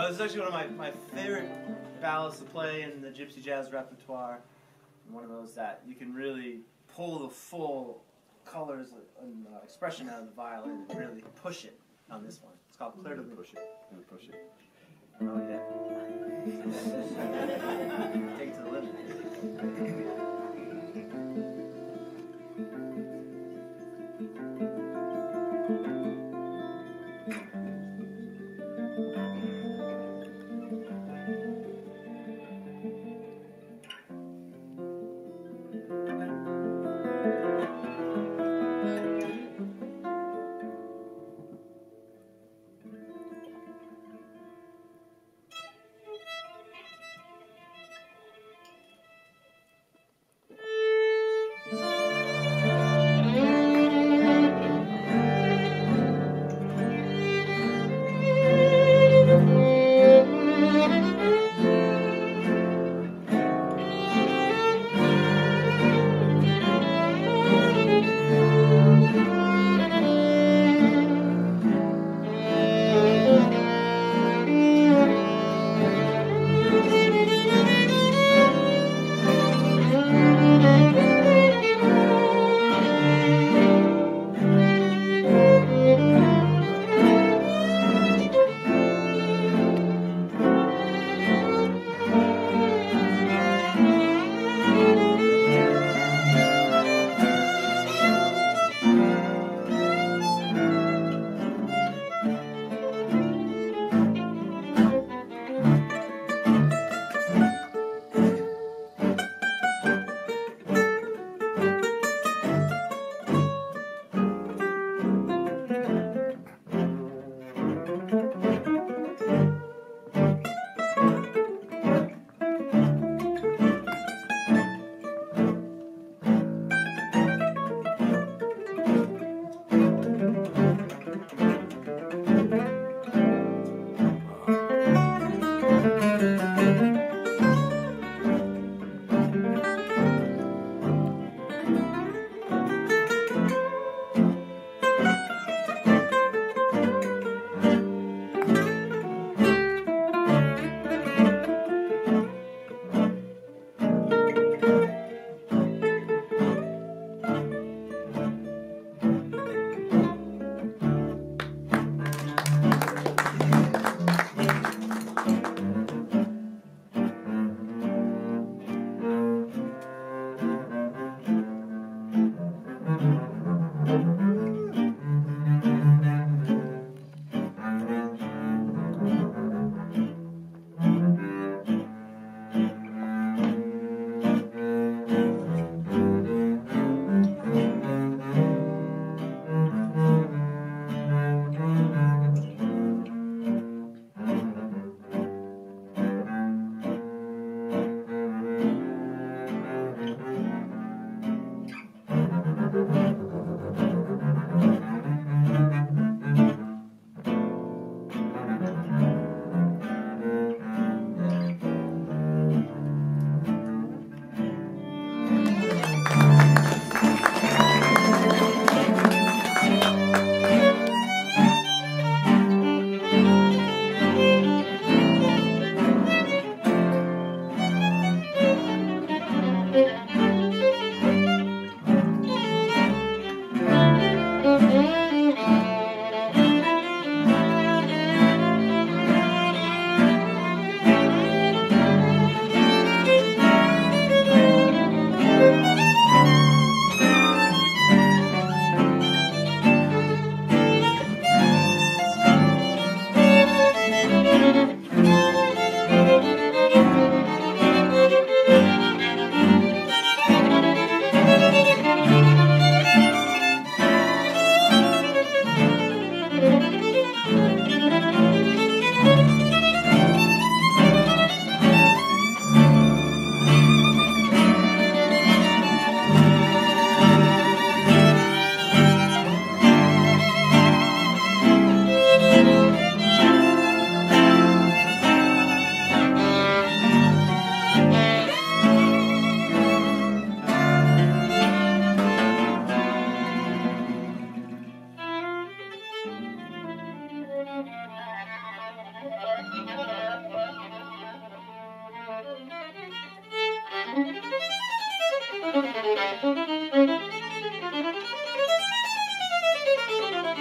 Oh, this is actually one of my, my favorite ballads to play in the gypsy jazz repertoire. One of those that you can really pull the full colors and uh, expression out of the violin and really push it on this one. It's called Clear to Push It. Push it. Take it to the limit.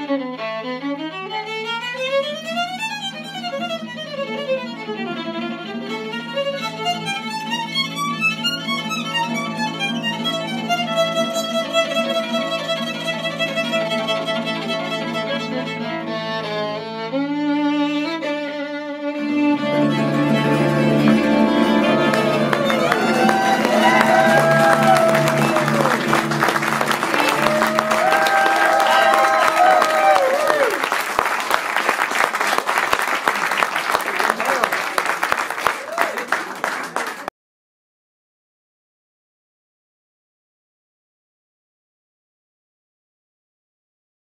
Thank you.